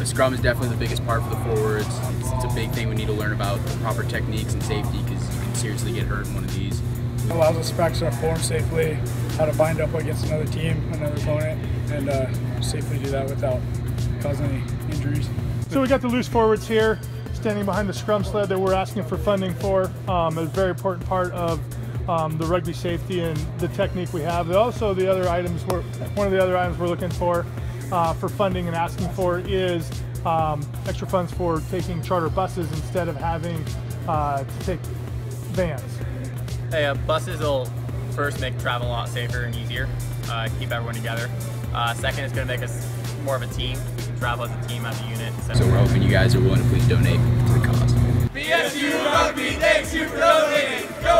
the scrum is definitely the biggest part for the forwards. It's, it's a big thing we need to learn about the proper techniques and safety because you can seriously get hurt in one of these. It allows us to practice our form safely, how to bind up against another team, another opponent, and uh, safely do that without causing any injuries. So we got the loose forwards here standing behind the scrum sled that we're asking for funding for. Um, a very important part of um, the rugby safety and the technique we have. Also, the other items, we're, one of the other items we're looking for uh, for funding and asking for is um, extra funds for taking charter buses instead of having uh, to take vans. Hey, uh, buses will first make travel a lot safer and easier, uh, keep everyone together. Uh, second, it's going to make us more of a team. We can travel as a team, as a unit. So we're hoping you guys are willing to please donate to the cause. BSU Rugby thanks you for donating. Go Broncos!